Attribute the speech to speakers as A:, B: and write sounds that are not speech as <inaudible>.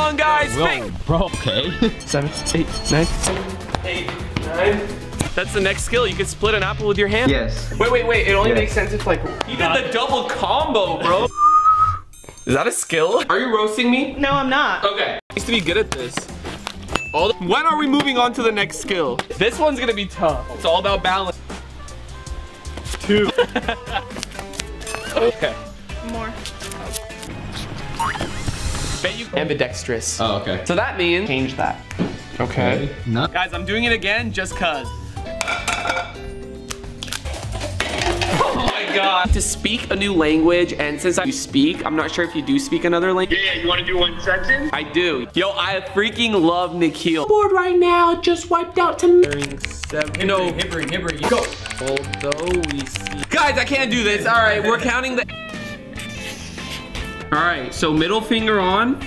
A: on, guys?
B: Whoa, bro. Okay. <laughs>
A: Seven, eight, nine, eight, nine. That's the next skill. You can split an apple with your hand.
C: Yes.
A: Wait, wait, wait. It only
C: Yes.
A: makes sense if like you did the double combo, bro. <laughs> Is that a skill? Are you roasting me?
D: No, I'm not.
A: Okay. I used to be good at this. All the- when are we moving on to the next skill? This one's gonna be tough. It's all about balance. Two. <laughs> okay.
D: More.
A: Bet you ambidextrous.
B: Oh, okay.
A: So that means change that. Okay.
B: No.
A: Guys, I'm doing it again just cuz. Oh my god. To speak a new language, and since I speak, I'm not sure if you do speak another language.
E: Yeah, you want to do one section?
A: I do. Yo, I freaking love Nikhil. Board right now, just wiped out to me. Seven, no.
B: Hibbery, hibbery.
A: Go. Although we see. Guys, I can't do this. All right, we're counting the. All right, so middle finger on.